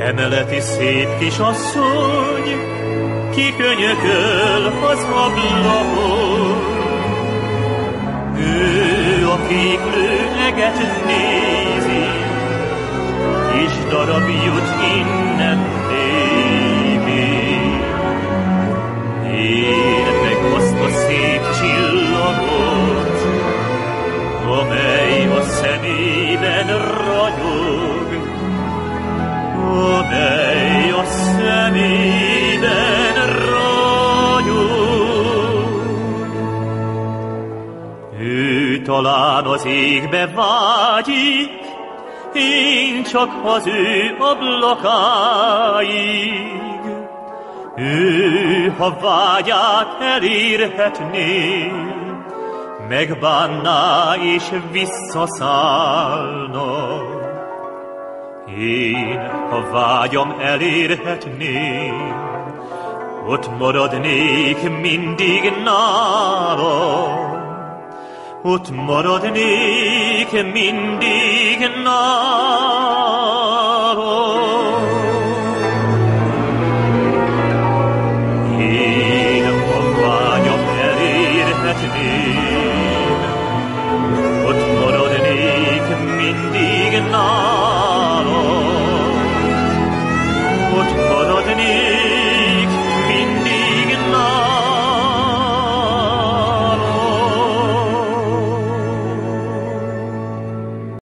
emeleti szép kisasszony, kikönyököl az ablakon. Ő a kéklő eget nézi, kis darab jut innen néki. Én meg azt a szép csillagot, amely a szemében ragyog, Ő talán az égbe vágyik, én csak az ő ablakáig. Ő, ha vágyát elérhetné, megbánná és visszaszállna. Én, ha vágyam elérhetné, ott maradnék mindig nála. Ott maradnék mindig nála.